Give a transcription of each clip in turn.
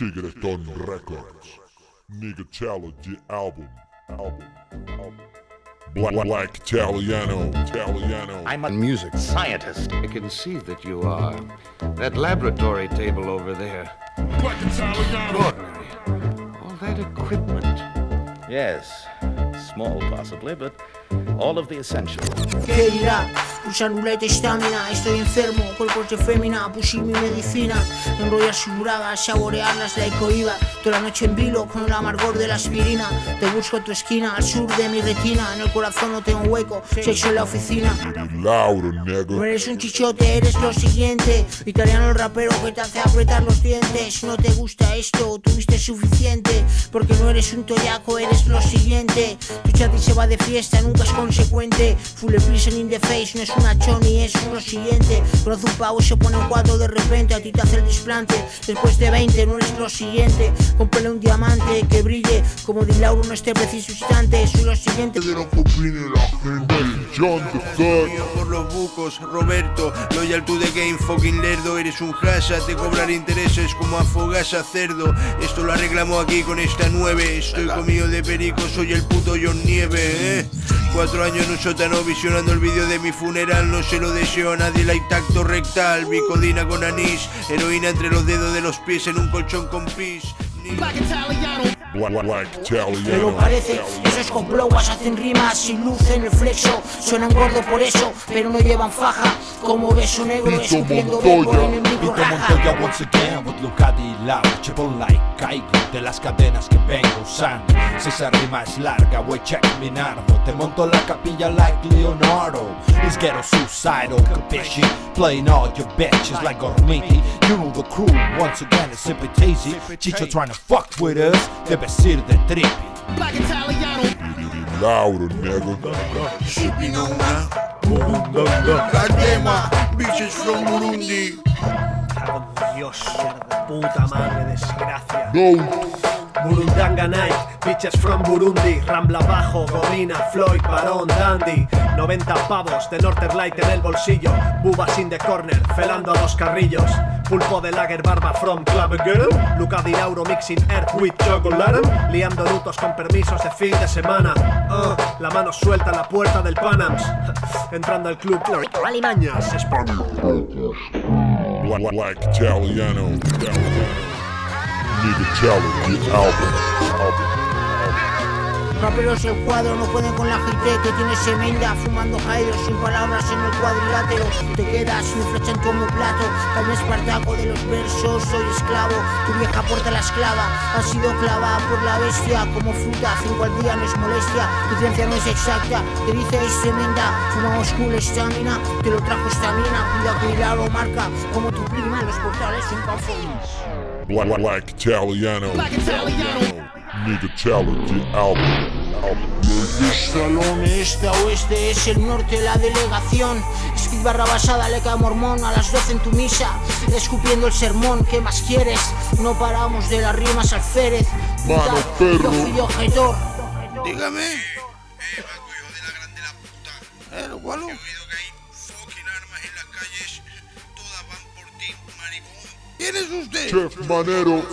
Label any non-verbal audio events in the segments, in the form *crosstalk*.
Chigreton Records. Nigga Challenge album. Album. Album. Black, Black Italiano. Italiano. I'm a music scientist. I can see that you are. That laboratory table over there. Black Italiano. Extraordinary. All that equipment. Yes. Small, possibly, but all of the essentials. ¿Qué dirá? Usar ruleta estamina, estoy enfermo, cuerpos de fémina, pusí mi medicina, enrollar sus bragas, saborearlas la cohiba, toda la noche en vilo con el amargor de la aspirina, te busco en tu esquina, al sur de mi retina, en el corazón no tengo hueco, sexo en la oficina. Lauro, No eres un chichote, eres lo siguiente, italiano el rapero que te hace apretar los dientes, no te gusta esto, tuviste suficiente, porque no eres un toyaco, eres lo siguiente, tu chat se va de fiesta, nunca es consecuente, full prison in the face, no es una choni, es lo siguiente, conoce un pavo, se pone un cuadro de repente, a ti te hace el desplante, después de 20 no eres lo siguiente, cómprale un diamante que brille, como Di Lauro en este preciso instante, soy lo siguiente. De lo que opine la gente. John por los bucos, Roberto, loyal to the game, fucking lerdo, eres un jasa, te cobrar intereses como a fogasa cerdo, esto lo arreglamos aquí con esta nueve, estoy comido de perico, soy el puto John Nieve, eh. Cuatro años en un sótano visionando el vídeo de mi funeral, no se lo deseo a nadie, la tacto rectal, bicodina con anís, heroína entre los dedos de los pies en un colchón con pis. Black, Black Pero Italiano. parece, esos complowas hacen rimas sin luz en el flexo. Suenan gordo por eso, pero no llevan faja. Como beso negro Pito escupiendo en el micro Montoya once again with Lucati Lau Triple like caigo de las cadenas que vengo usando. Si esa rima es larga, wey check mi nardo. Te monto la capilla like Leonardo. It's ghetto suicidal, capisci Playing all your bitches like Gormiti You know the crew, once again it's sippy tasty Chicho trying to fuck with us, debes ir de trippy Lauro, nigga. Shipping on una Gadema, bitches from Burundi. Dios, puta madre, desgracia. No. Burundanga Night, bitches from Burundi, Rambla Bajo, Gorina, Floyd, Barón, Dandy. 90 pavos de Northern en el bolsillo, Bubas in the corner, felando a los carrillos. Pulpo de Lager Barba from Club Girl, Luca Dinauro mixing Earth with Chocolate, liando lutos con permisos de fin de semana. Ah, la mano suelta en la puerta del Panams, *laughs* entrando al club Alimañas, Spanish. Black, Black Italiano. Italiano. Nigga. Album. Raperos el cuadro no pueden con la gente que tiene semenda Fumando hydro sin palabras en el cuadrilátero. Te quedas mi flecha en tu plato También espartaco de los versos, soy esclavo Tu vieja porta la esclava. Ha sido clavada por la bestia Como fruta, cinco al día no es molestia Tu ciencia no es exacta, te dice es tremenda Fumamos cool estamina, te lo trajo estamina Cuida cuidar o marca como tu prima Los portales son conformes Black, Black Italiano. Nigga Challenge album. Album. Salón este a oeste es el norte la delegación Speed barra basada le cae mormón a las 12 en tu misa Escupiendo el sermón, ¿qué más quieres? No paramos de las rimas al Férez Mano, perro. Yo fui objetor Dígame. Eh, Baco, hijo de la grande la puta. Eh, lo cual. He oído que hay fucking armas en las calles. Todas van por ti, maricón. ¿Quién es usted? Chef Manero.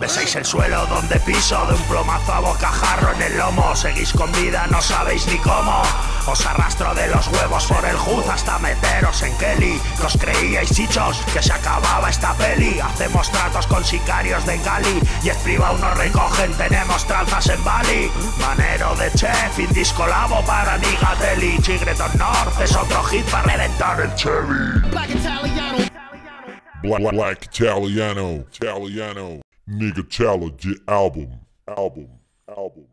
Besáis el suelo donde piso De un plomazo a bocajarro en el lomo. Seguís con vida, no sabéis ni cómo. Os arrastro de los huevos por el juz Hasta meteros en Kelly. Que os creíais chichos que se acababa esta peli. Hacemos tratos con sicarios de Gali Y es privado nos recogen, tenemos tranzas en Bali. Manero de chef, indis colabo para Nigatelli Chigreton North es otro hit para reventar el Chevy. Black, Black Italiano. Italiano. Nigga Challenge album. Album. Album.